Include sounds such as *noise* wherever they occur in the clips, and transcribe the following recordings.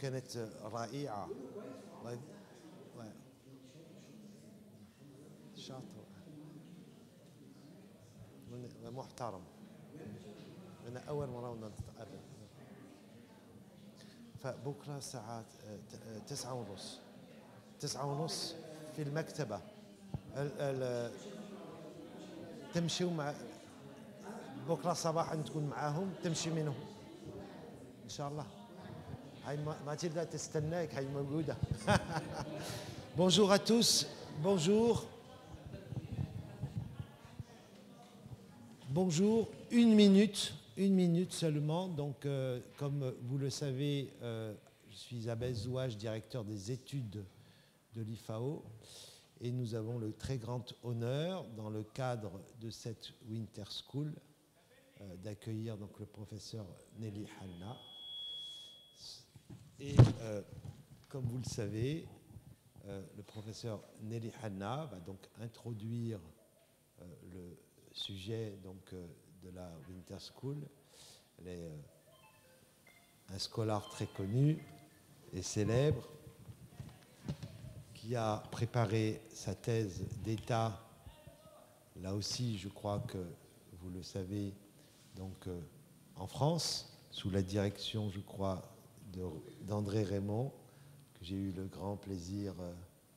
وكانت رائعة. الله- شاطر. محترم. من أول مرة نتقابل فبكرة الساعة تسعة ونص. تسعة ونص في المكتبة. ال ال تمشيوا مع بكرة صباحا تكون معاهم تمشي منهم. إن شاء الله. هاي ما- ماتيلدا تستناك هاي موجودة *laughs* Bonjour à tous, bonjour. Bonjour, une minute, une minute seulement. Donc, euh, comme vous le savez, euh, je suis Abel Zouage, directeur des études de l'IFAO, et nous avons le très grand honneur, dans le cadre de cette Winter School, euh, d'accueillir donc le professeur Nelly Hanna. Et euh, comme vous le savez, euh, le professeur Nelly Hanna va donc introduire euh, le sujet donc, de la Winter School. Elle est un scholar très connu et célèbre qui a préparé sa thèse d'État. Là aussi, je crois que vous le savez, donc en France, sous la direction, je crois, d'André Raymond, que j'ai eu le grand plaisir euh,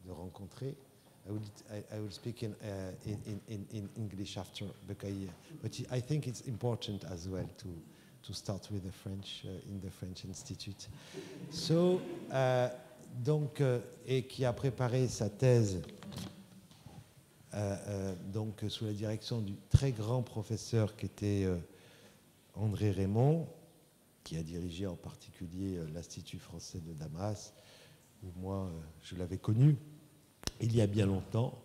de rencontrer. I will, I, will speak in, uh, in, in, in, English after, but I, think it's important as well to, to start with the French, uh, in the French Institute. So, euh, donc, euh, et qui a préparé sa thèse euh, donc, sous la direction du très grand professeur qui était André Raymond, qui a dirigé en particulier euh, l'Institut français de Damas, où moi euh, je l'avais connu il y a bien longtemps,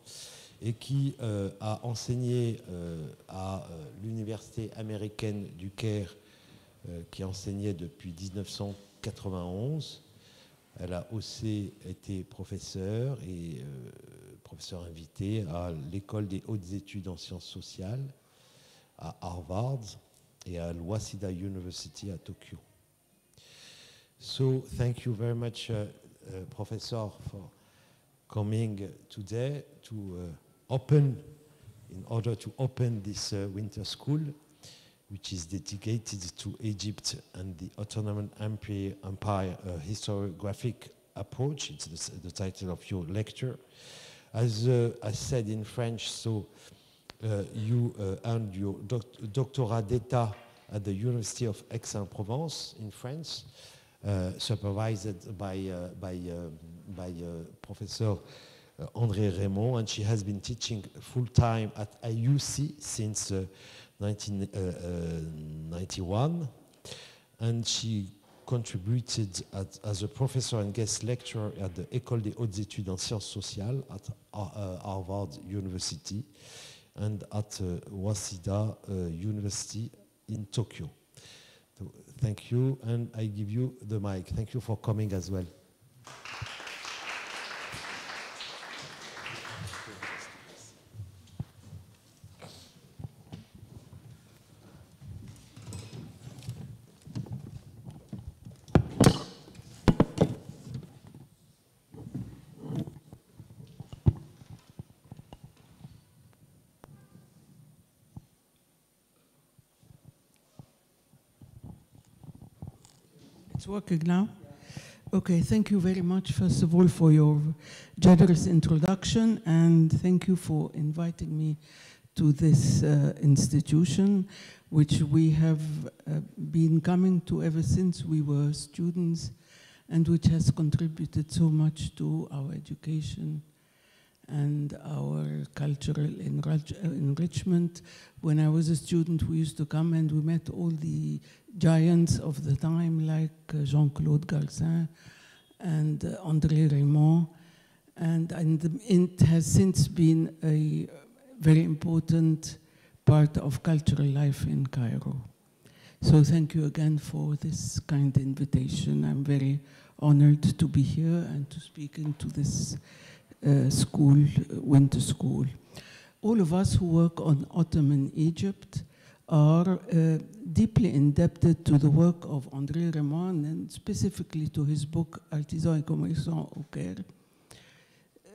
et qui euh, a enseigné à l'Université américaine du Caire, qui enseignait depuis 1991. Elle a aussi été professeure et euh, professeur invité à l'école des hautes études en sciences sociales à Harvard et à l'Waseda University à Tokyo. So thank you very much, uh, uh, Professor, for coming today to uh, open, in order to open this uh, winter school, which is dedicated to Egypt and the Ottoman Empire, Empire uh, historiographic approach. It's the, the title of your lecture. As uh, I said in French, so uh, you uh, earned your doc- doctorat d'État at the University of Aix-en-Provence in France, uh, supervised by, uh, by, uh, by uh, Professor uh, André Raymond, and she has been teaching full time at AUC since uh, 1991. And she contributed at, as a professor and guest lecturer at the École des Hautes Études en Sciences Sociales at uh, Harvard University and at uh, Waseda uh, University in Tokyo. So thank you, and I give you the mic. Thank you for coming as well. Working now? Okay, thank you very much, first of all, for your generous introduction, and thank you for inviting me to this uh, institution, which we have uh, been coming to ever since we were students, and which has contributed so much to our education and our cultural enrich- uh, enrichment. When I was a student, we used to come and we met all the giants of the time, like uh, Jean-Claude Garcin and uh, André Raymond. And, and it has since been a very important part of cultural life in Cairo. So thank you again for this kind invitation. I'm very honored to be here and to speak into this uh, school, uh, winter school. All of us who work on Ottoman Egypt are uh, deeply indebted to the work of André Raymond and specifically to his book Artisans et commerçants au Caire.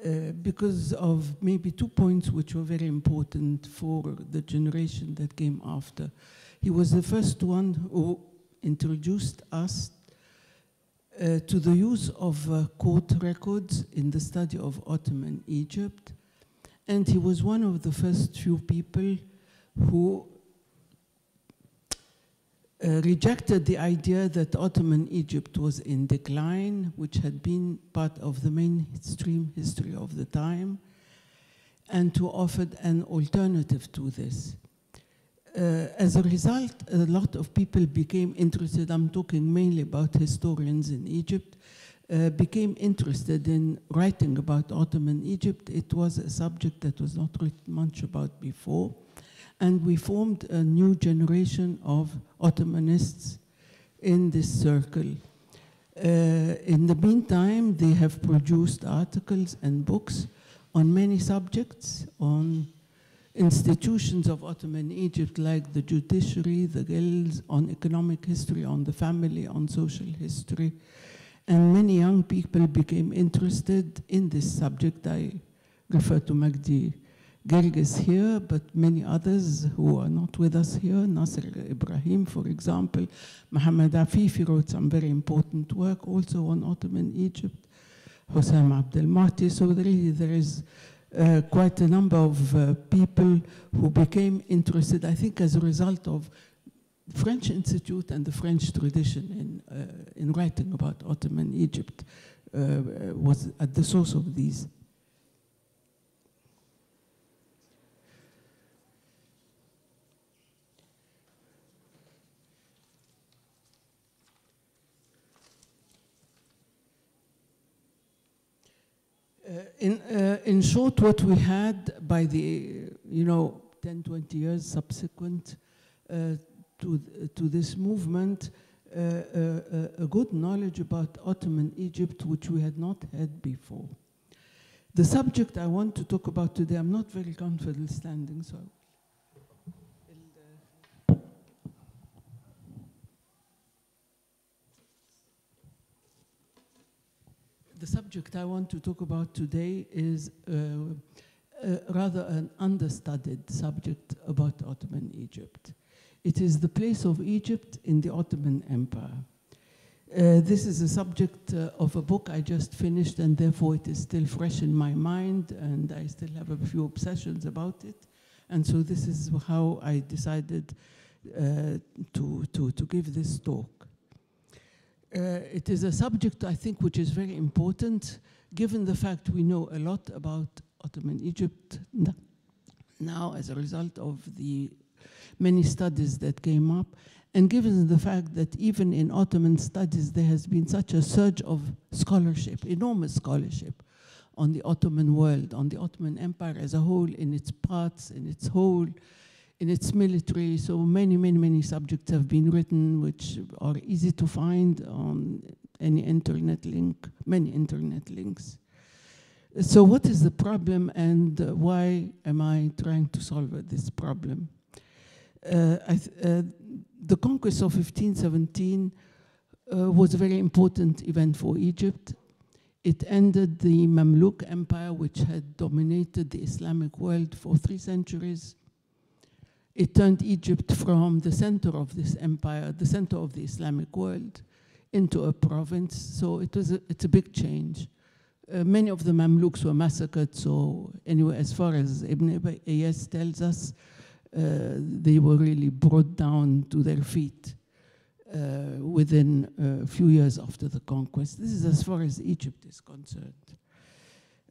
Uh, because of maybe two points which were very important for the generation that came after. He was the first one who introduced us uh, to the use of uh, court records in the study of Ottoman Egypt. And he was one of the first few people who uh, rejected the idea that Ottoman Egypt was in decline, which had been part of the mainstream history of the time, and to offer an alternative to this. Uh, as a result, a lot of people became interested, I'm talking mainly about historians in Egypt, uh, became interested in writing about Ottoman Egypt. It was a subject that was not written much about before and we formed a new generation of Ottomanists in this circle. Uh, in the meantime, they have produced articles and books on many subjects, on institutions of Ottoman Egypt like the judiciary, the guilds, on economic history, on the family, on social history. And many young people became interested in this subject. I refer to Magdi Guirguis here, but many others who are not with us here, Nasser Ibrahim, for example, Muhammad Afifi wrote some very important work also on Ottoman Egypt, Hossein Abdel Mahdi. So really there is uh, quite a number of uh, people who became interested, I think as a result of French Institute and the French tradition in, uh, in writing about Ottoman Egypt uh, was at the source of these in, uh, in short, what we had by the, you know, 10, 20 years subsequent uh, to, to this movement, uh, uh, a good knowledge about Ottoman Egypt, which we had not had before. The subject I want to talk about today, I'm not very comfortable standing, so the subject I want to talk about today is uh, uh, rather an understudied subject about Ottoman Egypt. It is the place of Egypt in the Ottoman Empire. Uh, this is a subject uh, of a book I just finished, and therefore it is still fresh in my mind, and I still have a few obsessions about it. And so this is how I decided uh, to, to, to give this talk. Uh, it is a subject, I think, which is very important, given the fact we know a lot about Ottoman Egypt now as a result of the many studies that came up, and given the fact that even in Ottoman studies there has been such a surge of scholarship, enormous scholarship, on the Ottoman world, on the Ottoman Empire as a whole, in its parts, in its whole, in its military. So many, many, many subjects have been written which are easy to find on any internet link, many internet links. So what is the problem and why am I trying to solve this problem? Uh, uh, the conquest of 1517 uh, was a very important event for Egypt. It ended the Mamluk Empire, which had dominated the Islamic world for three centuries. It turned Egypt from the center of this empire, the center of the Islamic world, into a province. So it was a, it's a big change. Uh, many of the Mamluks were massacred. So anyway, as far as Ibn Iyas tells us, uh, they were really brought down to their feet uh, within a few years after the conquest. This is as far as Egypt is concerned.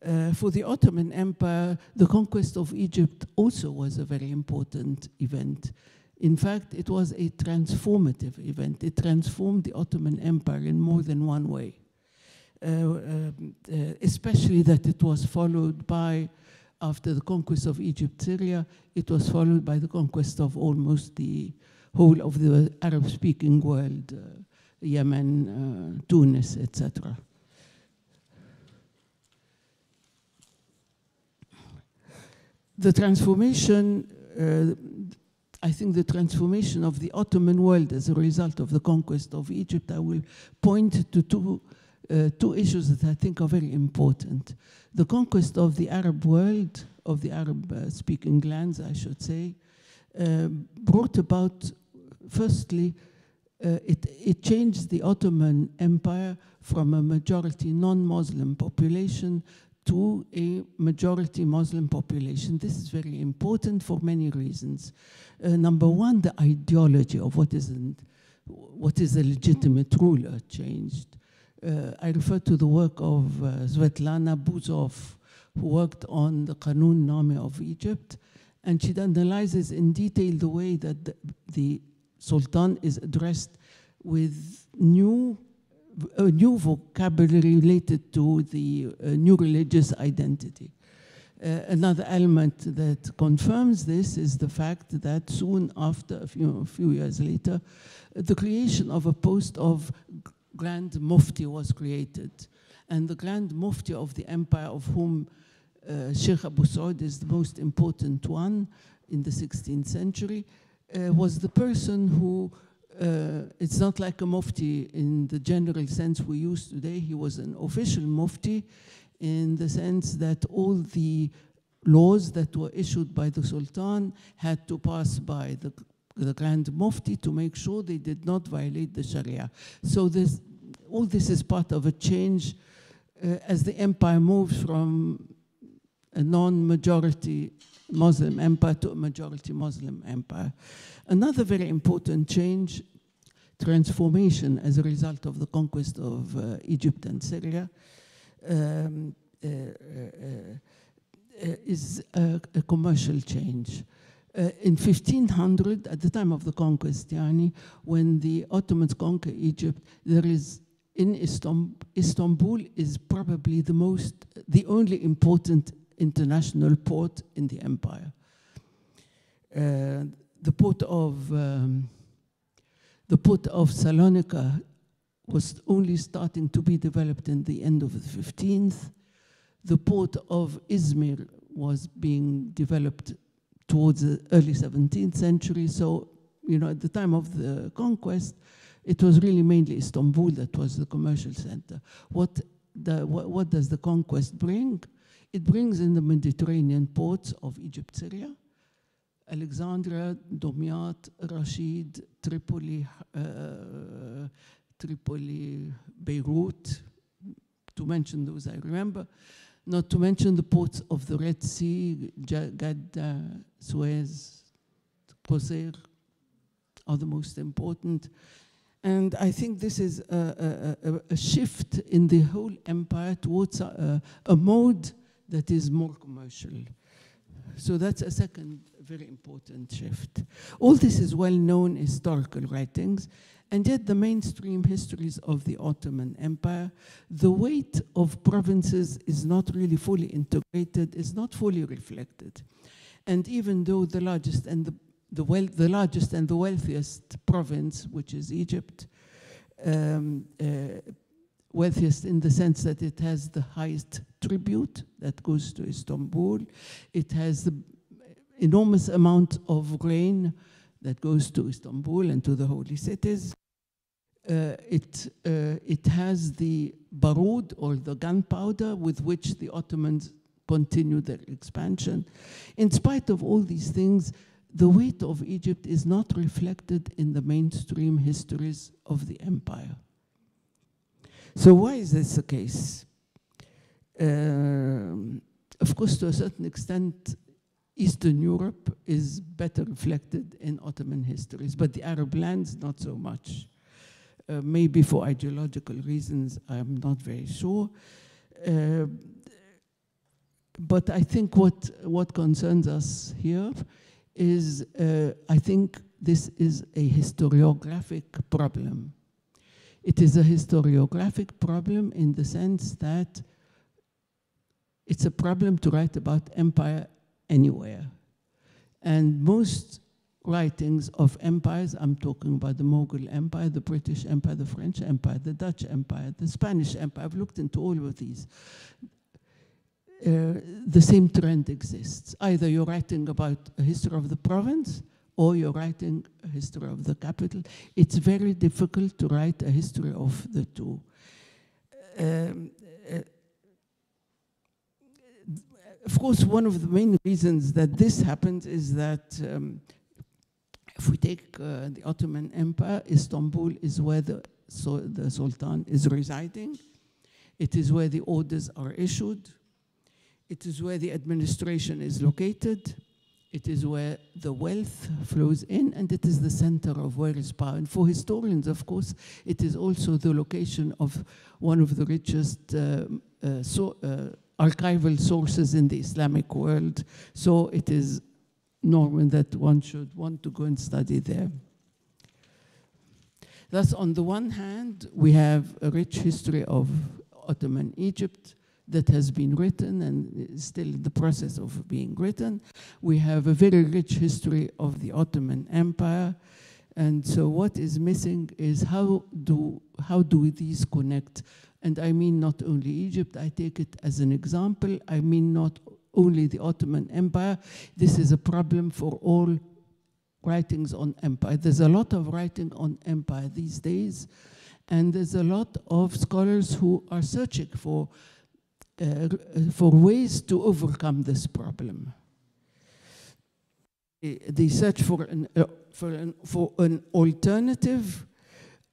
Uh, for the Ottoman Empire, the conquest of Egypt also was a very important event. In fact, it was a transformative event. It transformed the Ottoman Empire in more than one way, uh, uh, especially that it was followed by, after the conquest of Egypt, Syria, it was followed by the conquest of almost the whole of the Arab-speaking world, uh, Yemen, uh, Tunis, etc. the transformation, uh, I think the transformation of the Ottoman world as a result of the conquest of Egypt, I will point to two, uh, two issues that I think are very important. The conquest of the Arab world, of the Arab uh, speaking lands, I should say, uh, brought about, firstly, uh, it, it changed the Ottoman Empire from a majority non Muslim population to a majority Muslim population. This is very important for many reasons. Uh, number one, the ideology of what is, an, what is a legitimate ruler changed. Uh, I refer to the work of uh, Snjezana Buzov, who worked on the Qanun Name of Egypt, and she analyzes in detail the way that the, the Sultan is addressed with new a new vocabulary related to the uh, new religious identity. Uh, another element that confirms this is the fact that soon after, a few, a few years later, the creation of a post of Grand Mufti was created. And the Grand Mufti of the empire, of whom uh, Sheikh Abu Saud is the most important one in the 16th century, uh, was the person who uh, it's not like a mufti in the general sense we use today. He was an official mufti in the sense that all the laws that were issued by the Sultan had to pass by the, the Grand Mufti to make sure they did not violate the Sharia. So this, all this is part of a change uh, as the empire moves from a non-majority Muslim empire to a majority Muslim empire. Another very important change, transformation as a result of the conquest of uh, Egypt and Syria, um, uh, uh, uh is a, a, commercial change. Uh, in 1500, at the time of the conquest, yani, when the Ottomans conquer Egypt, there is in Istanbul, Istanbul is probably the most, the only important international port in the empire. Uh, the port of um, the port of Salonika was only starting to be developed in the end of the 15th. The port of Izmir was being developed towards the early 17th century. So, you know, at the time of the conquest, it was really mainly Istanbul that was the commercial center. What, the, what, what does the conquest bring? It brings in the Mediterranean ports of Egypt, Syria, Alexandria, Domyat, Rashid, Tripoli, uh, Tripoli, Beirut, to mention those I remember, not to mention the ports of the Red Sea, Gadda, Suez, Qusair are the most important. And I think this is a, a, a shift in the whole empire towards a, a mode that is more commercial. So that's a second very important shift. All this is well-known historical writings, and yet the mainstream histories of the Ottoman Empire, the weight of provinces is not really fully integrated, is not fully reflected. And even though the largest and the, the, the largest and the wealthiest province, which is Egypt, um, uh, wealthiest in the sense that it has the highest tribute that goes to Istanbul. It has the enormous amount of grain that goes to Istanbul and to the holy cities. Uh, it, uh, it has the baroud or the gunpowder with which the Ottomans continued their expansion. In spite of all these things, the weight of Egypt is not reflected in the mainstream histories of the empire. So why is this the case? Um, of course, to a certain extent, Eastern Europe is better reflected in Ottoman histories, but the Arab lands, not so much. Uh, maybe for ideological reasons, I'm not very sure. Uh, but I think what, what concerns us here is, uh, I think this is a historiographic problem. It is a historiographic problem in the sense that it's a problem to write about empire anywhere. And most writings of empires, I'm talking about the Mughal Empire, the British Empire, the French Empire, the Dutch Empire, the Spanish Empire, I've looked into all of these. Uh, the same trend exists. Either you're writing about a history of the province or you're writing a history of the capital. It's very difficult to write a history of the two. Um, uh, of course, one of the main reasons that this happens is that um, if we take uh, the Ottoman Empire, Istanbul is where the, so the Sultan is residing. It is where the orders are issued. It is where the administration is located. It is where the wealth flows in, and it is the center of where is power. And for historians, of course, it is also the location of one of the richest uh, uh, so, uh, archival sources in the Islamic world. So it is normal that one should want to go and study there. Thus, on the one hand, we have a rich history of Ottoman Egypt that has been written and is still in the process of being written. We have a very rich history of the Ottoman Empire. And so what is missing is how do, how do these connect? And I mean not only Egypt, I take it as an example. I mean not only the Ottoman Empire. This is a problem for all writings on empire. There's a lot of writing on empire these days, and there's a lot of scholars who are searching for, for ways to overcome this problem. They search for an, uh, for an, for an alternative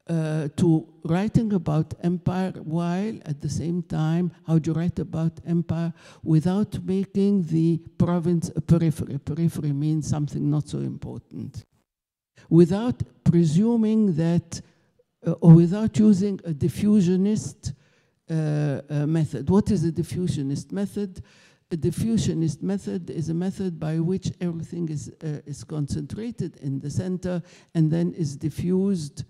uh, to writing about empire while at the same time how do you write about empire without making the province a periphery. Periphery means something not so important. Without presuming that, uh, or without using a diffusionist uh, uh method. What is a diffusionist method? A diffusionist method is a method by which everything is, uh, is concentrated in the center and then is diffused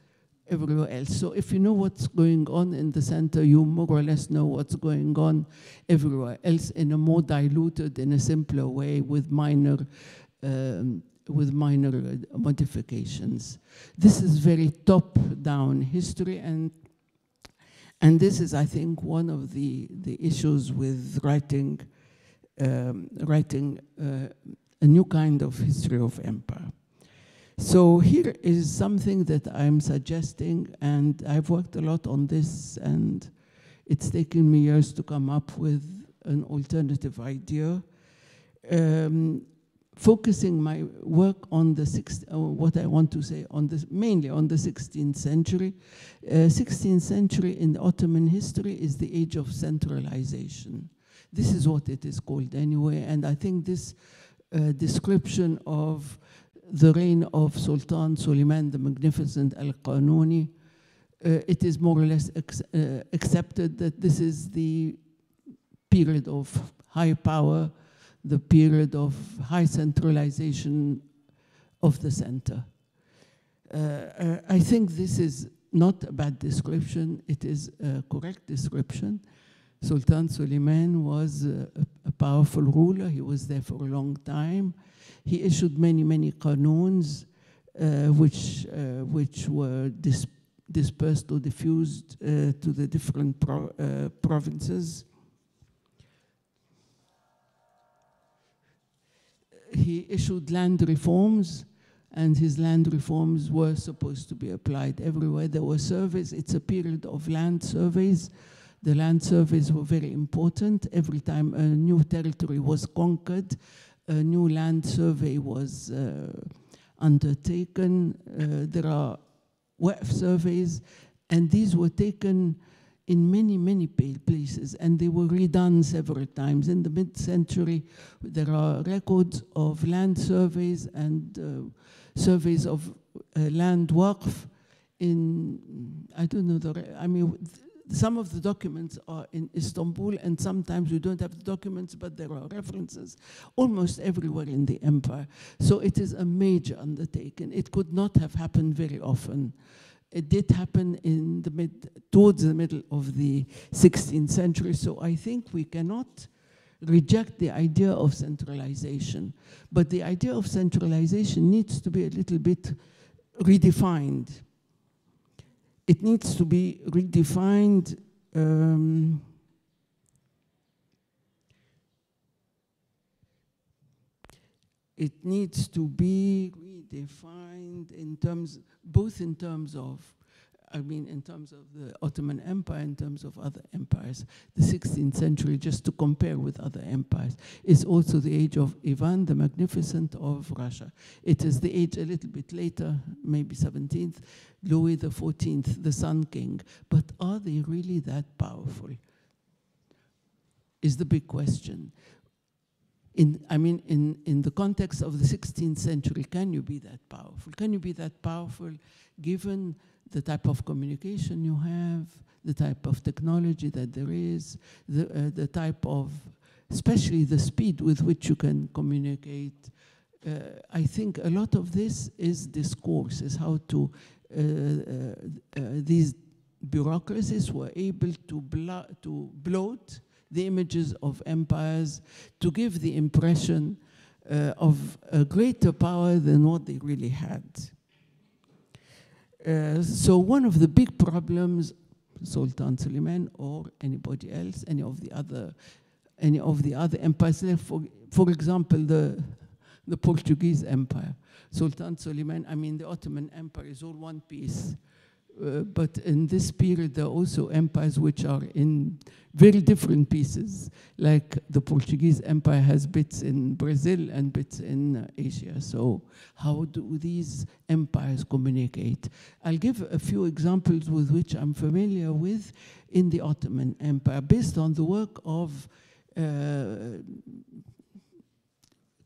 everywhere else. So if you know what's going on in the center, you more or less know what's going on everywhere else in a more diluted, in a simpler way with minor, um, with minor uh, modifications. This is very top-down history and and this is, I think, one of the, the issues with writing, um, writing uh, a new kind of history of empire. So here is something that I'm suggesting, and I've worked a lot on this, and it's taken me years to come up with an alternative idea. Um, focusing my work on the sixth, uh, what I want to say, on this, mainly on the 16th century. Uh, 16th century in Ottoman history is the age of centralization. This is what it is called anyway, and I think this uh, description of the reign of Sultan Suleiman the Magnificent al-Qanuni, uh, it is more or less uh, accepted that this is the period of high power, the period of high centralization of the center. Uh, uh I think this is not a bad description, it is a correct description. Sultan Suleiman was a, a powerful ruler, he was there for a long time. He issued many, many qanoons, uh, which, uh, which were dis dispersed or diffused uh, to the different pro uh, provinces. He issued land reforms, and his land reforms were supposed to be applied everywhere. There were surveys, it's a period of land surveys. The land surveys were very important. Every time a new territory was conquered, a new land survey was uh, undertaken. Uh, there are web surveys, and these were taken in many, many places, and they were redone several times. In the mid-century, there are records of land surveys and uh, surveys of uh, land waqf in, I don't know, the, I mean, some of the documents are in Istanbul, and sometimes we don't have the documents, but there are references almost everywhere in the empire. So it is a major undertaking. It could not have happened very often. It did happen in the mid, towards the middle of the 16th century, so I think we cannot reject the idea of centralization. But the idea of centralization needs to be a little bit redefined it needs to be redefined um, it needs to be defined in terms, both in terms of, I mean, in terms of the Ottoman Empire, in terms of other empires. The 16th century, just to compare with other empires, is also the age of Ivan the Magnificent of Russia. It is the age a little bit later, maybe 17th, Louis the 14th, the Sun King. But are they really that powerful? Is the big question in, I mean, in, in the context of the 16th century, can you be that powerful? Can you be that powerful given the type of communication you have, the type of technology that there is, the, uh, the type of, especially the speed with which you can communicate. Uh, I think a lot of this is discourse, is how to, uh, uh, these bureaucracies were able to, blo to bloat the images of empires to give the impression uh, of a greater power than what they really had. Uh, so one of the big problems, Sultan Suleiman or anybody else, any of the other, any of the other empires, for, for example, the, the Portuguese Empire, Sultan Suleiman, I mean, the Ottoman Empire is all one piece. Uh, but in this period, there are also empires which are in very different pieces. Like the Portuguese Empire has bits in Brazil and bits in uh, Asia. So how do these empires communicate? I'll give a few examples with which I'm familiar with in the Ottoman Empire, based on the work of uh,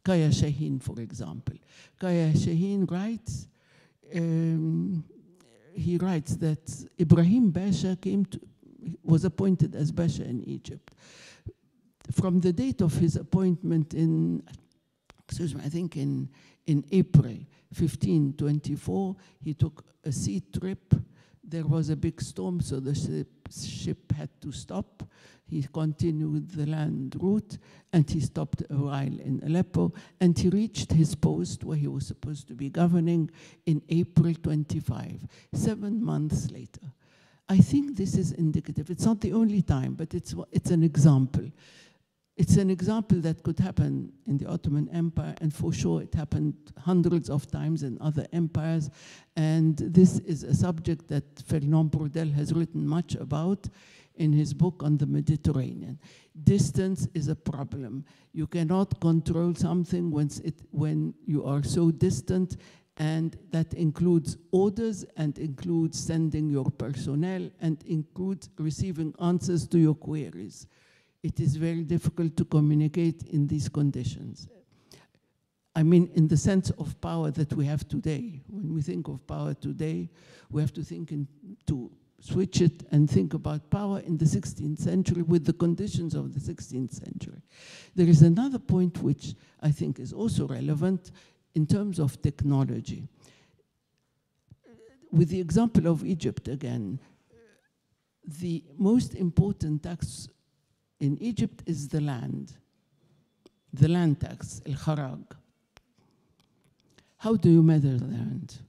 Kaya Şahin, for example. Kaya Şahin writes, um, he writes that Ibrahim Pasha came to, was appointed as Pasha in Egypt. From the date of his appointment in, excuse me, I think in, in April 1524, he took a sea trip. There was a big storm, so the ship, ship had to stop. He continued the land route and he stopped a while in Aleppo and he reached his post where he was supposed to be governing in April 25, seven months later. I think this is indicative. It's not the only time, but it's, it's an example. It's an example that could happen in the Ottoman Empire, and for sure it happened hundreds of times in other empires. And this is a subject that Fernand Braudel has written much about in his book on the Mediterranean. Distance is a problem. You cannot control something it, when you are so distant, and that includes orders and includes sending your personnel and includes receiving answers to your queries. It is very difficult to communicate in these conditions. I mean, in the sense of power that we have today. When we think of power today, we have to think into switch it and think about power in the 16th century with the conditions of the 16th century. There is another point which I think is also relevant in terms of technology. With the example of Egypt again, the most important tax in Egypt is the land, the land tax, al-kharaj. How do you measure the land?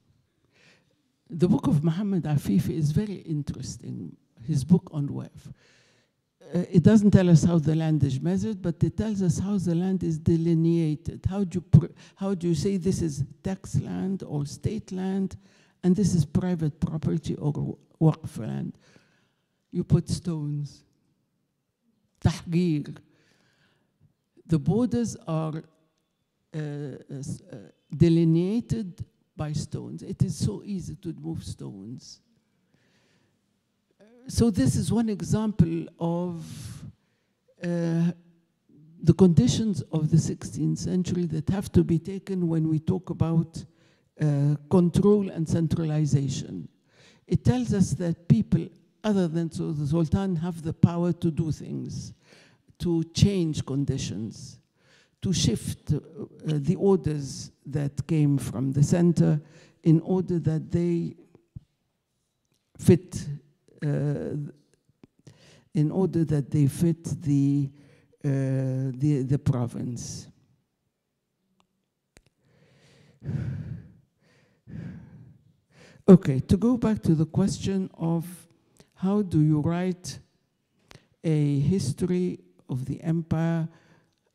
the book of Muhammad Afifi is very interesting, his book on wealth. Uh, it doesn't tell us how the land is measured, but it tells us how the land is delineated. How do you, how do you say this is tax land or state land, and this is private property or waqf land? You put stones. The borders are uh, uh, delineated by stones. It is so easy to move stones. So this is one example of uh, the conditions of the 16th century that have to be taken when we talk about uh, control and centralization. It tells us that people other than so the Sultan have the power to do things, to change conditions to shift uh, the orders that came from the center in order that they fit uh, in order that they fit the uh, the, the province. *sighs* Okay, to go back to the question of how do you write a history of the empire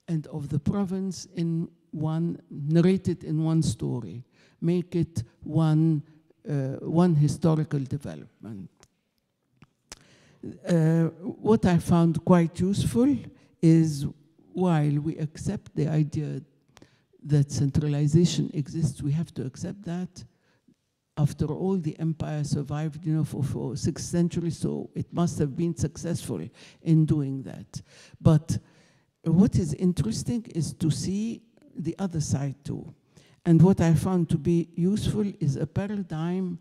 and of the province in one, narrate it in one story, make it one, uh, one historical development. Uh, what I found quite useful is while we accept the idea that centralization exists, we have to accept that. After all, the empire survived, you know, for, for six centuries, so it must have been successful in doing that. But what is interesting is to see the other side too. And what I found to be useful is a paradigm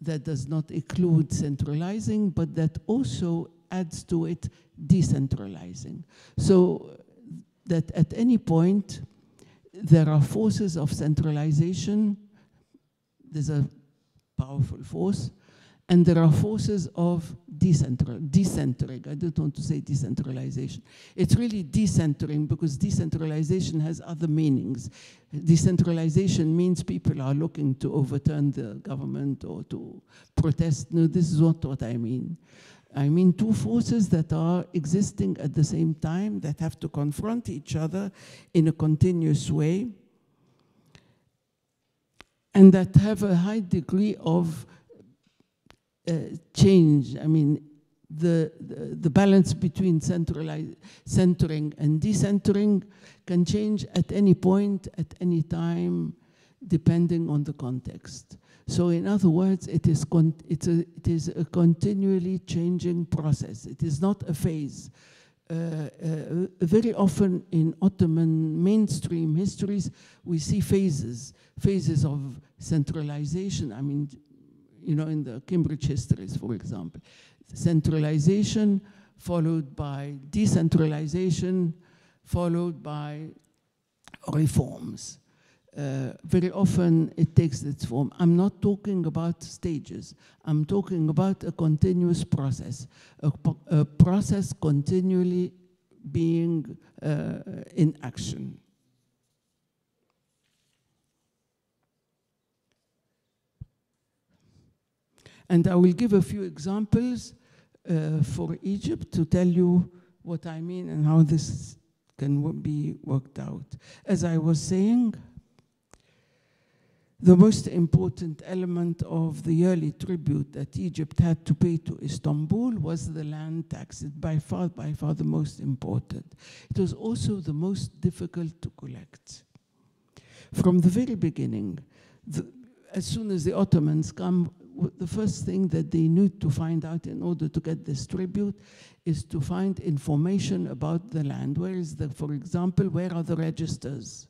that does not include centralizing, but that also adds to it decentralizing. So that at any point, there are forces of centralization. There's a powerful force. And there are forces of decentral, decentering. I don't want to say decentralization. It's really decentering because decentralization has other meanings. Decentralization means people are looking to overturn the government or to protest. No, this is not what I mean. I mean two forces that are existing at the same time that have to confront each other in a continuous way and that have a high degree of uh, change. I mean, the, the, the balance between centering and decentering can change at any point, at any time, depending on the context. So in other words, it is, it's a, it is a continually changing process. It is not a phase. Uh, uh, very often in Ottoman mainstream histories, we see phases, phases of centralization. I mean, you know, in the Cambridge histories, for example. Centralization followed by decentralization, followed by reforms. Uh, very often it takes its form. I'm not talking about stages. I'm talking about a continuous process, a, a process continually being uh, in action. And I will give a few examples uh, for Egypt to tell you what I mean and how this can be worked out. As I was saying, the most important element of the yearly tribute that Egypt had to pay to Istanbul was the land tax. By far, by far the most important. It was also the most difficult to collect. From the very beginning, the, as soon as the Ottomans come, the first thing that they need to find out in order to get this tribute is to find information about the land. Where is the, for example, where are the registers?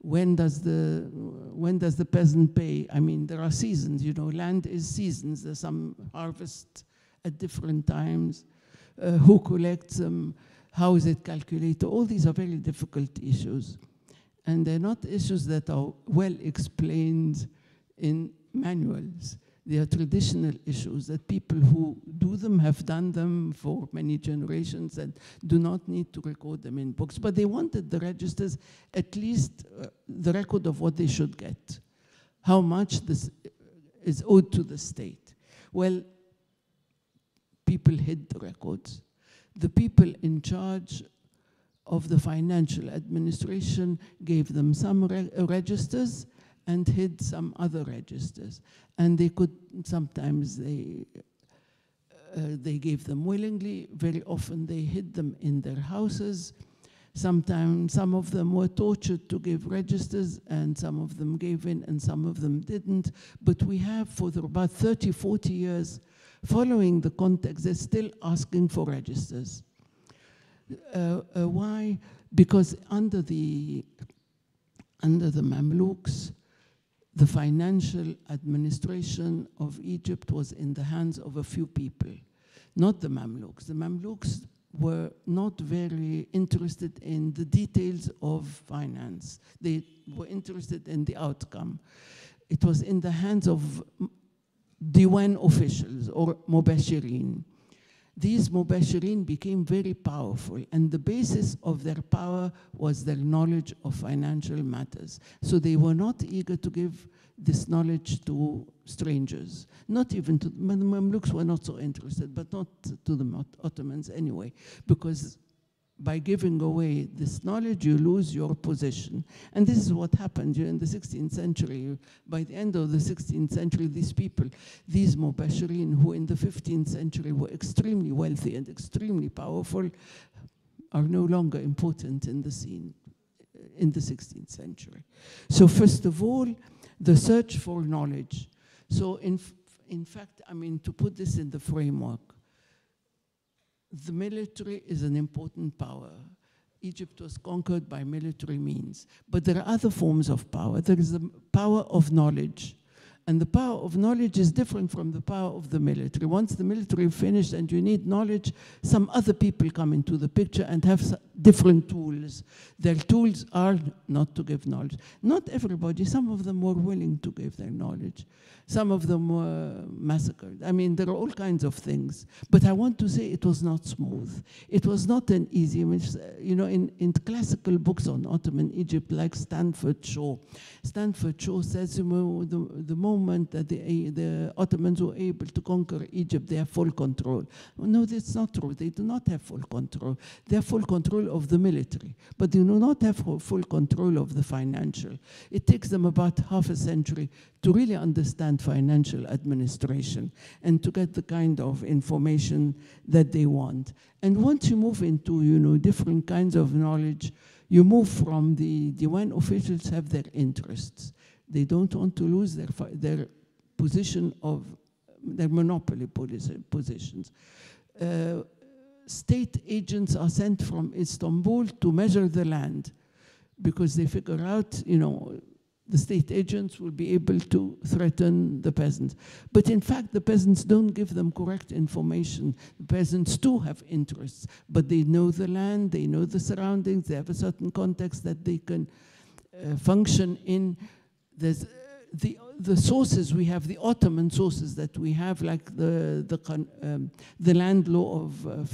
When does the when does the peasant pay? I mean, there are seasons. You know, land is seasons. There's some harvest at different times. Uh, who collects them? How is it calculated? All these are very difficult issues, and they're not issues that are well explained in manuals. They are traditional issues that people who do them have done them for many generations and do not need to record them in books. But they wanted the registers, at least uh, the record of what they should get, how much this is owed to the state. Well, people hid the records. The people in charge of the financial administration gave them some re registers and hid some other registers. And they could, sometimes they, uh, they gave them willingly, very often they hid them in their houses. Sometimes some of them were tortured to give registers and some of them gave in and some of them didn't. But we have for the, about 30, 40 years, following the context, they're still asking for registers. Uh, uh, why? Because under the, under the Mamluks, the financial administration of Egypt was in the hands of a few people, not the Mamluks. The Mamluks were not very interested in the details of finance. They were interested in the outcome. It was in the hands of Diwan officials or Mubashirin these Mubashirin became very powerful, and the basis of their power was their knowledge of financial matters. So they were not eager to give this knowledge to strangers, not even to the Mamluks were not so interested, but not to the Ottomans anyway, because by giving away this knowledge, you lose your position. And this is what happened during the 16th century. By the end of the 16th century, these people, these Mubashirin, who in the 15th century were extremely wealthy and extremely powerful, are no longer important in the scene uh, in the 16th century. So first of all, the search for knowledge. So in, in fact, I mean, to put this in the framework, the military is an important power. Egypt was conquered by military means. But there are other forms of power. There is the power of knowledge. And the power of knowledge is different from the power of the military. Once the military is finished and you need knowledge, some other people come into the picture and have different tools. Their tools are not to give knowledge. Not everybody, some of them were willing to give their knowledge. Some of them were massacred. I mean, there are all kinds of things. But I want to say it was not smooth. It was not an easy, you know, in, in classical books on Ottoman Egypt, like Stanford Shaw, Stanford Shaw says you know, the, the moment that the, the Ottomans were able to conquer Egypt, they have full control. No, that's not true. They do not have full control. They have full control of the military, but they do not have full control of the financial. It takes them about half a century to really understand financial administration and to get the kind of information that they want. And once you move into, you know, different kinds of knowledge, you move from the, the when officials have their interests. They don't want to lose their, their position of their monopoly positions. Uh, state agents are sent from Istanbul to measure the land because they figure out, you know, the state agents will be able to threaten the peasants. But in fact, the peasants don't give them correct information. The peasants too have interests, but they know the land, they know the surroundings, they have a certain context that they can uh, function in. There's, the, the sources we have, the Ottoman sources that we have, like the, the, um, the land law of uh,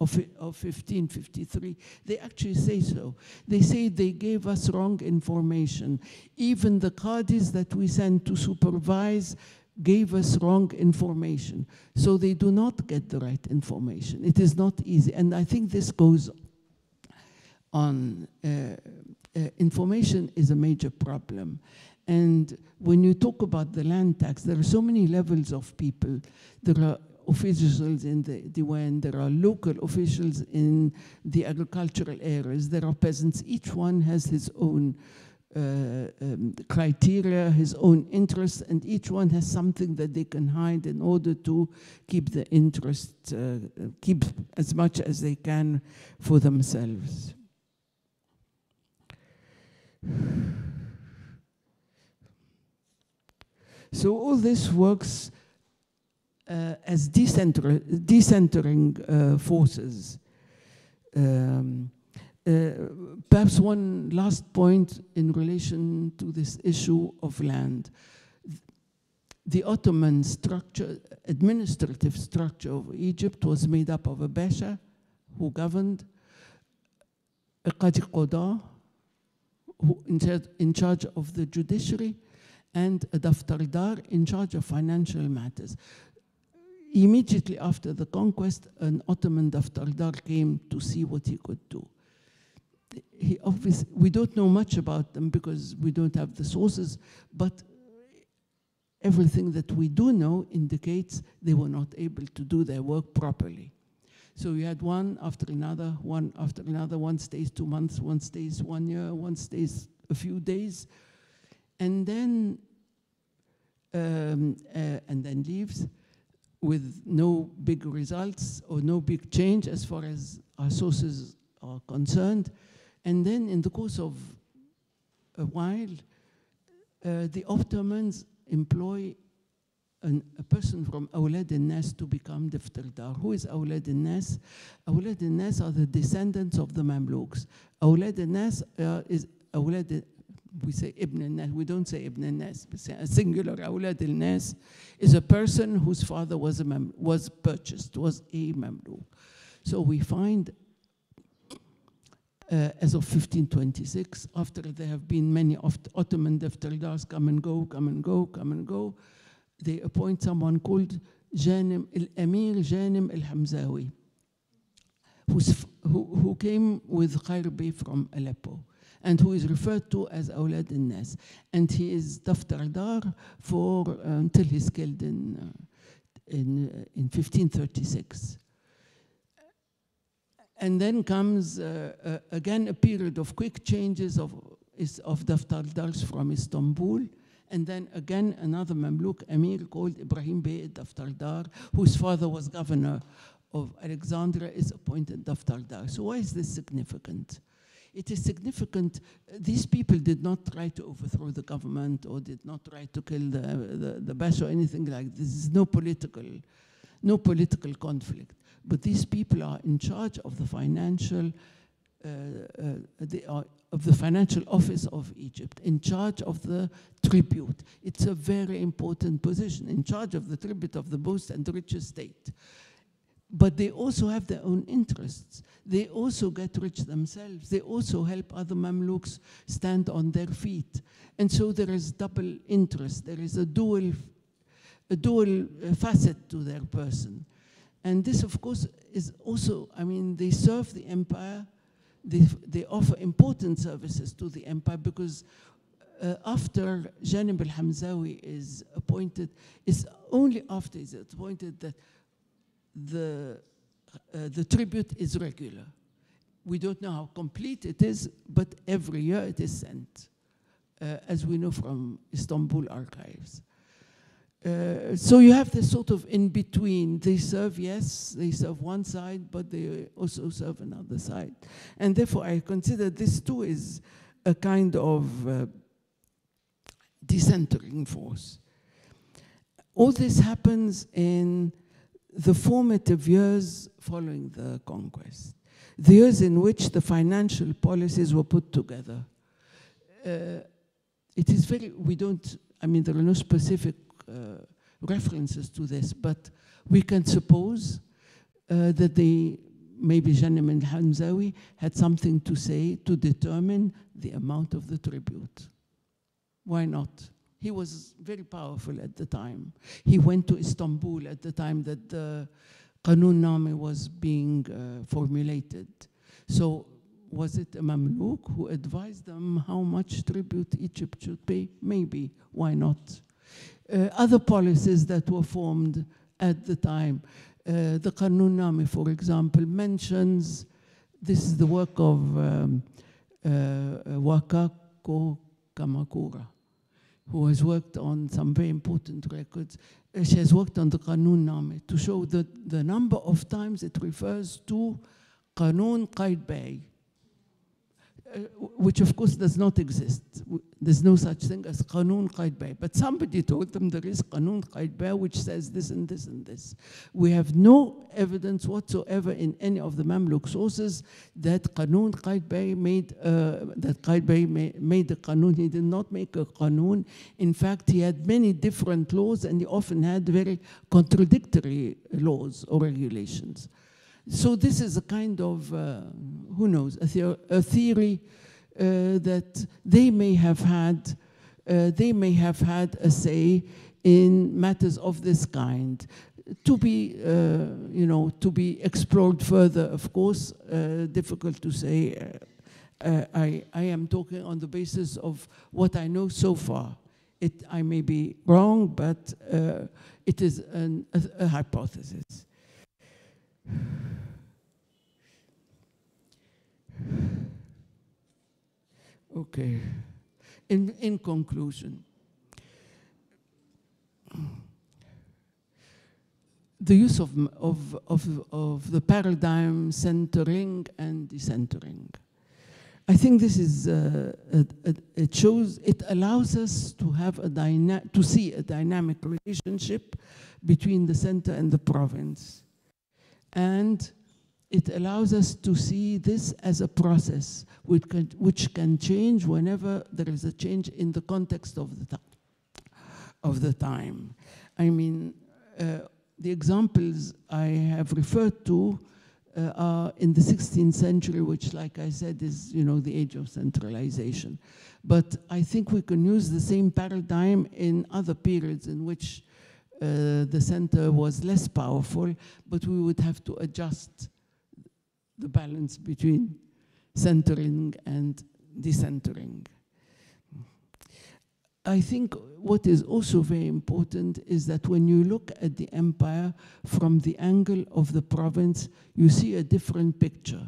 of, of 1553. They actually say so. They say they gave us wrong information. Even the qadis that we sent to supervise gave us wrong information. So they do not get the right information. It is not easy. And I think this goes on. Uh, uh, information is a major problem. And when you talk about the land tax, there are so many levels of people. There are officials in the Diwan, there are local officials in the agricultural areas, there are peasants. Each one has his own uh, um, criteria, his own interests, and each one has something that they can hide in order to keep the interest, uh, keep as much as they can for themselves. So all this works uh, as decenter decentering uh, forces. Um, uh, perhaps one last point in relation to this issue of land. The Ottoman structure, administrative structure of Egypt was made up of a Basha who governed, a Qadi who in, charge, in charge of the judiciary, and a Daftardar in charge of financial matters immediately after the conquest, an Ottoman Daftardar came to see what he could do. He obviously, we don't know much about them because we don't have the sources, but everything that we do know indicates they were not able to do their work properly. So you had one after another, one after another, one stays two months, one stays one year, one stays a few days, and then um, uh, and then leaves with no big results or no big change as far as our sources are concerned. And then in the course of a while, uh, the Ottomans employ an, a person from Awlad al-Nas to become Daftardar. Who is Awlad al-Nas? Awlad al-Nas are the descendants of the Mamluks. Awlad al-Nas uh, is Awlad we say Ibn al-Nas, we don't say Ibn al-Nas, a singular Awlad al-Nas is a person whose father was, a mem was purchased, was a Mamluk. So we find uh, as of 1526, after there have been many Ottoman Daftardars come and go, come and go, come and go, they appoint someone called Janim, el-Amir Janim al-Hamzawi, who, who came with Khair Bey from Aleppo and who is referred to as Awlad al-Nas. And he is Daftardar for uh, until he's killed in, uh, in, uh, in 1536. And then comes uh, uh, again a period of quick changes of, is of Daftardars from Istanbul. And then again another Mamluk Emir called Ibrahim Bey Daftardar, whose father was governor of Alexandria, is appointed Daftardar. So why is this significant? It is significant. These people did not try to overthrow the government or did not try to kill the, the, the Bash or anything like this. There's no political, no political conflict. But these people are in charge of the financial, uh, uh, they are of the financial office of Egypt, in charge of the tribute. It's a very important position, in charge of the tribute of the most and richest state. But they also have their own interests. They also get rich themselves. They also help other Mamluks stand on their feet. And so there is double interest. There is a dual, a dual uh, facet to their person. And this, of course, is also, I mean, they serve the empire, they, they offer important services to the empire because uh, after Janib al-Hamzawi is appointed, it's only after he's appointed that the, uh, the tribute is regular. We don't know how complete it is, but every year it is sent, uh, as we know from Istanbul archives. Uh, so you have this sort of in between. They serve, yes, they serve one side, but they also serve another side. And therefore, I consider this too is a kind of uh, decentering force. All this happens in the formative years following the conquest, the years in which the financial policies were put together. Uh, it is very, we don't, I mean, there are no specific references to this, but we can suppose uh, that they, maybe Janib and Hamzawi had something to say to determine the amount of the tribute. Why not? He was very powerful at the time. He went to Istanbul at the time that the Qanun Name was being uh, formulated. So was it a Mamluk who advised them how much tribute Egypt should pay? Maybe. Why not? Uh, other policies that were formed at the time. Uh, the Qanun for example, mentions, this is the work of um, uh, Wakako Kumakura, who has worked on some very important records. Uh, she has worked on the Qanun to show that the number of times it refers to Qanun Qaid uh, which of course does not exist. There's no such thing as Qanun Qaid But somebody told them there is Qanun Qaid which says this and this and this. We have no evidence whatsoever in any of the Mamluk sources that Qanun Qaid made, uh, that Qaid made the Qanun. He did not make a Qanun. In fact, he had many different laws and he often had very contradictory laws or regulations. So this is a kind of, uh, who knows, a, a theory uh, that they may have had, uh, they may have had a say in matters of this kind. To be, uh, you know, to be explored further, of course, uh, difficult to say. Uh, I, I am talking on the basis of what I know so far. It, I may be wrong, but it is an, a, a hypothesis. Okay. In, in conclusion, the use of, of, of, of the paradigm centering and decentering. I think this is, uh, it shows, it allows us to have a dyna to see a dynamic relationship between the center and the province. And it allows us to see this as a process which can, which can change whenever there is a change in the context of the, of the time. I mean, uh, the examples I have referred to uh, are in the 16th century, which, like I said, is you know the age of centralization. But I think we can use the same paradigm in other periods in which uh, the center was less powerful, but we would have to adjust the balance between centering and decentering. I think what is also very important is that when you look at the empire from the angle of the province, you see a different picture.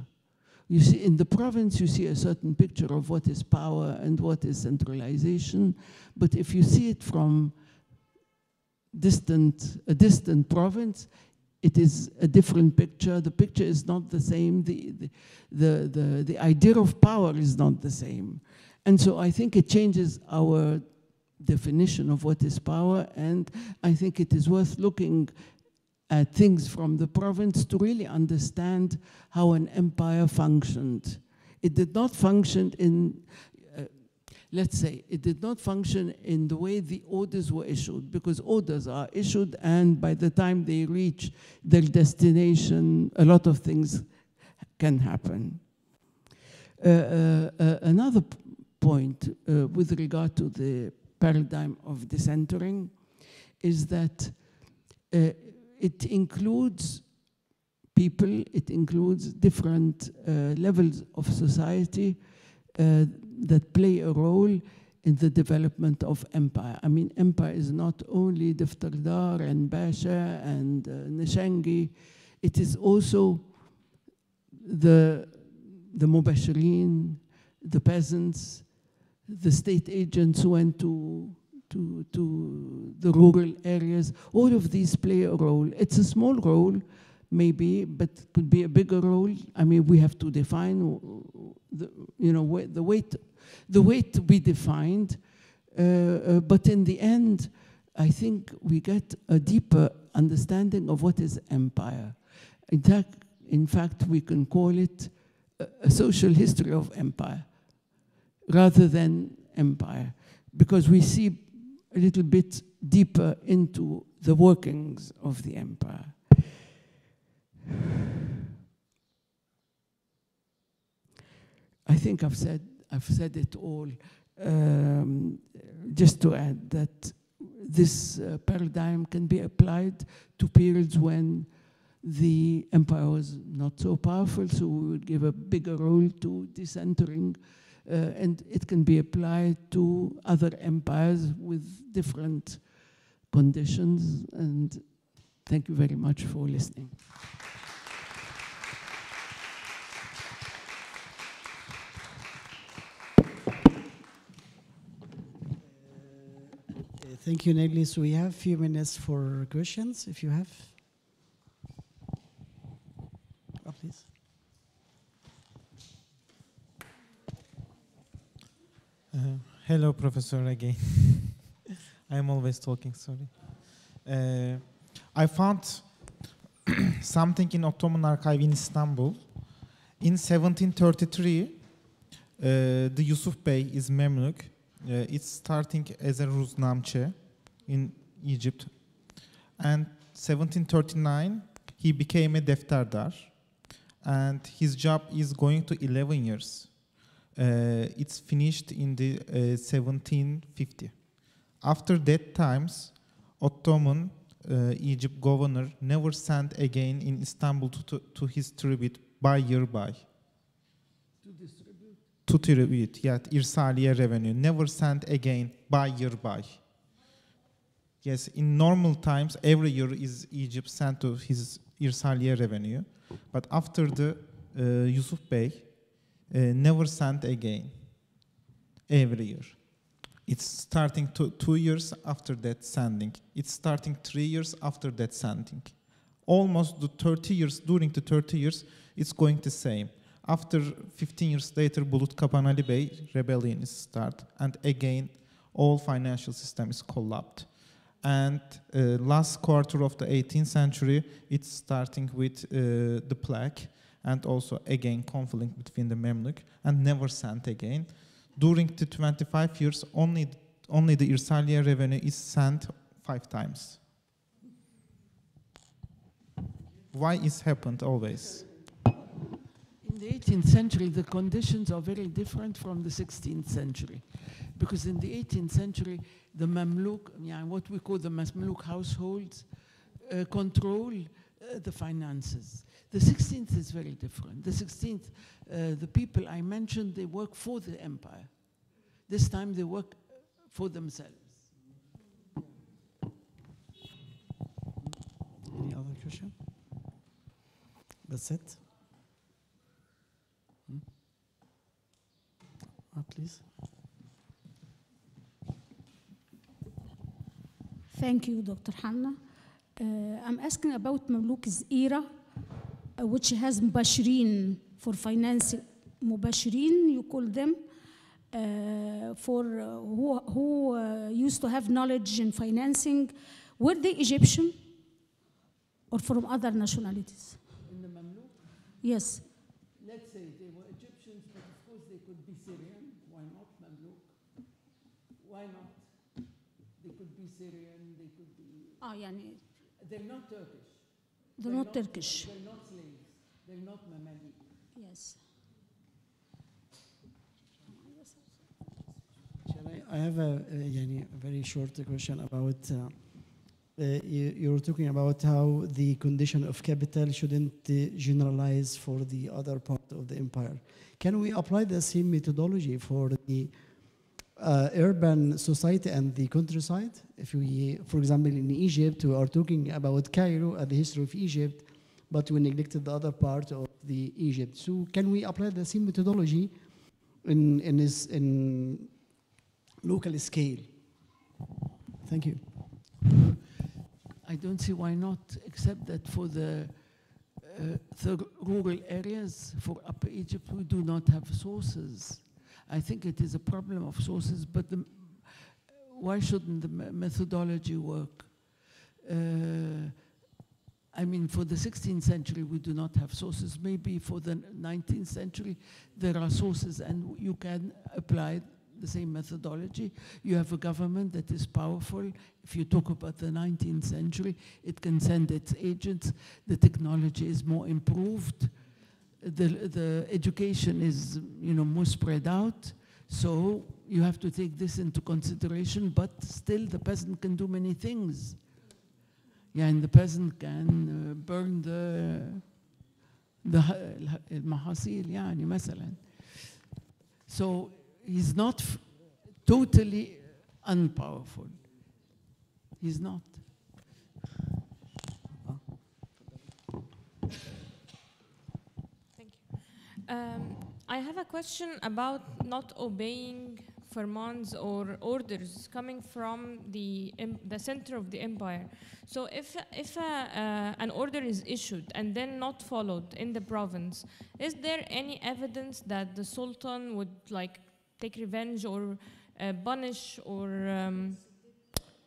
You see, in the province, you see a certain picture of what is power and what is centralization. But if you see it from distant, a distant province, it is a different picture. The picture is not the same. The, the, the, the, the idea of power is not the same. And so I think it changes our definition of what is power, and I think it is worth looking at things from the province to really understand how an empire functioned. It did not function in, let's say, it did not function in the way the orders were issued, because orders are issued, and by the time they reach their destination, a lot of things can happen. Uh, uh, uh another point uh, with regard to the paradigm of decentering is that uh, it includes people, it includes different uh, levels of society that play a role in the development of empire. I mean, empire is not only Defterdar and Basha and uh, Neshangi, it is also the, the Mubashirin, the peasants, the state agents who went to, to, to the rural areas. All of these play a role. It's a small role, maybe, but could be a bigger role. I mean, we have to define the, you know, the weight, the weight to be defined. Uh, uh, but in the end, I think we get a deeper understanding of what is empire. In fact, in fact we can call it a, a social history of empire rather than empire, because we see a little bit deeper into the workings of the empire. I think I've said, I've said it all. Um, just to add that this uh, paradigm can be applied to periods when the empire was not so powerful, so we would give a bigger role to decentering uh, and it can be applied to other empires with different conditions. And thank you very much for listening. Thank you, Nelly. So we have a few minutes for questions, if you have. Oh, please. Uh, hello, Professor, again. *laughs* I'm always talking, sorry. Uh, I found *clears throat* something in Ottoman archive in Istanbul. In 1733, uh, the Yusuf Bey is Memluk. Uh, it's starting as a Ruznamche in Egypt. And 1739, he became a Defterdar. And his job is going to 11 years. Uh, it's finished in the 1750. Uh, After that times, Ottoman uh, Egypt governor never sent again in Istanbul to, to, to his tribute by year by. To tribute, yeah, irsaliye revenue. Never sent again by year by. Yes, in normal times, every year is Egypt sent to his irsaliye revenue. But after the uh, Yusuf Bey, uh, never sent again every year. It's starting to, two years after that sending. It's starting three years after that sending. Almost the 30 years, during the 30 years, it's going the same. After 15 years later, Bulutkapan Ali Bey rebellion is start, and again, all financial system is collapsed. And uh, last quarter of the 18th century, it's starting with uh, the plague, and also again conflict between the Memluk and never sent again. During the 25 years, only, only the Irsaliye revenue is sent five times. Why is happened always? The 18th century, the conditions are very different from the 16th century. Because in the 18th century, the Mamluk, yeah, what we call the Mamluk households, uh, control uh, the finances. The 16th is very different. The 16th, uh, the people I mentioned, they work for the empire. This time they work for themselves. Any other question? That's it? Uh, please. Thank you, Dr. Hanna. Uh, I'm asking about Mamluk's era, uh, which has Mubashirin for financing. Mubashirin, you call them, uh, for uh, who, who uh, used to have knowledge in financing. Were they Egyptian or from other nationalities? In the Mamluk, Yes. let's say they were Egyptians, but of course they could be Syrian. Why not Mamluk? why not? They could be Syrian, they could be. Ah, yani. They're not Turkish. They're, they're not, not, Turkish. They're not slaves. They're not Mamali. Yes. Shall I, I have a, a, a very short question about. Uh, uh, you, you, were talking about how the condition of capital shouldn't uh, generalize for the other part of the empire. Can we apply the same methodology for the uh, urban society and the countryside? If we, for example, in Egypt, we are talking about Cairo and the history of Egypt, but we neglected the other part of the Egypt. So can we apply the same methodology in in this in local scale? Thank you. I don't see why not, except that for the, uh, the rural areas, for Upper Egypt, we do not have sources. I think it is a problem of sources, but the, why shouldn't the methodology work? Uh, I mean, for the 16th century, we do not have sources. Maybe for the 19th century, there are sources, and you can apply the same methodology. You have a government that is powerful. If you talk about the 19th century, it can send its agents. The technology is more improved The, the education is, you know, more spread out. So you have to take this into consideration, but still the peasant can do many things. Yeah, and the peasant can uh, burn the the ه- المحاصيل يعني مثلا. So he's not f- totally unpowerful. He's not. Um, I have a question about not obeying firmans or orders coming from the the center of the empire. So if if a, uh, an order is issued and then not followed in the province, is there any evidence that the sultan would like take revenge or uh, punish or um,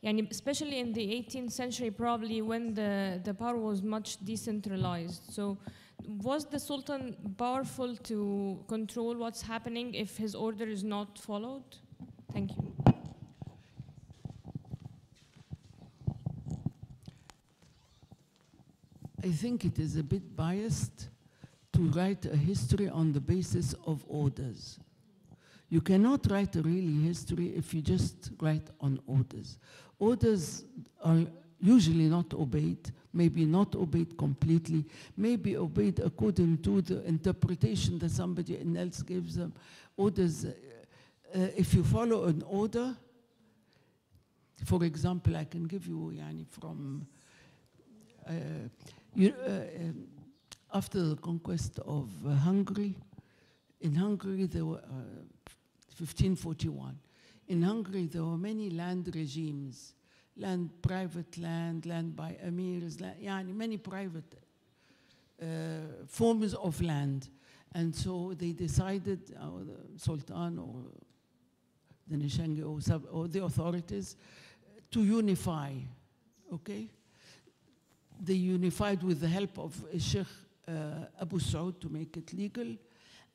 and especially in the 18th century, probably when the, the power was much decentralized. So, was the sultan powerful to control what's happening if his order is not followed thank you I think it is a bit biased to write a history on the basis of orders. You cannot write a really history if you just write on orders. Orders are usually not obeyed, maybe not obeyed completely, maybe obeyed according to the interpretation that somebody else gives them. Orders, uh, uh, if you follow an order, for example, I can give you yani, from uh, you, uh, um, after the conquest of uh, Hungary, in Hungary there were uh, 1541. In Hungary there were many land regimes, land, private land, land by emirs, land, many private uh, forms of land. And so they decided, uh, the Sultan or the Nishangi or, sub, or the authorities, to unify, okay? They unified with the help of Sheikh uh, Abu Saud to make it legal,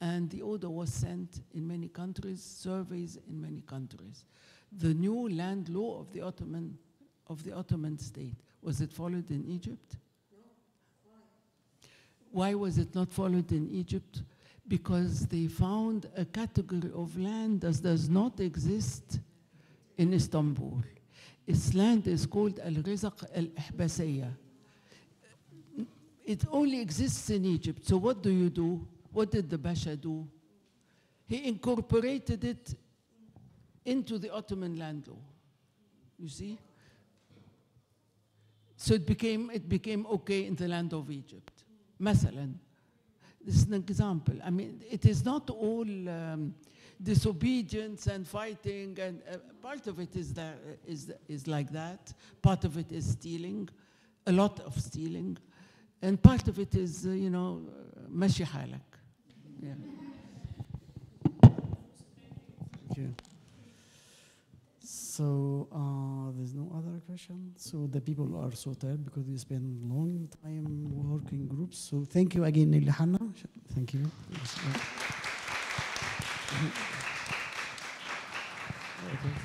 and the order was sent in many countries, surveys in many countries. The new land law of the Ottoman, of the Ottoman state, was it followed in Egypt? Why was it not followed in Egypt? Because they found a category of land that does not exist in Istanbul. Its land is called Al-Rizaq Al-Ihbasiyya. It only exists in Egypt. So what do you do? What did the Basha do? He incorporated it into the Ottoman land law. You see? So it became, it became okay in the land of Egypt. مثلا, this is an example. I mean, it is not all um, disobedience and fighting, and uh, part of it is, that, is, is like that. Part of it is stealing, a lot of stealing. And part of it is, uh, you know, مشي حالك. Yeah. Thank you. So uh, there's no other question. So the people are so tired because we spend long time working groups. So thank you again, Ilhana. Thank you. Uh, okay.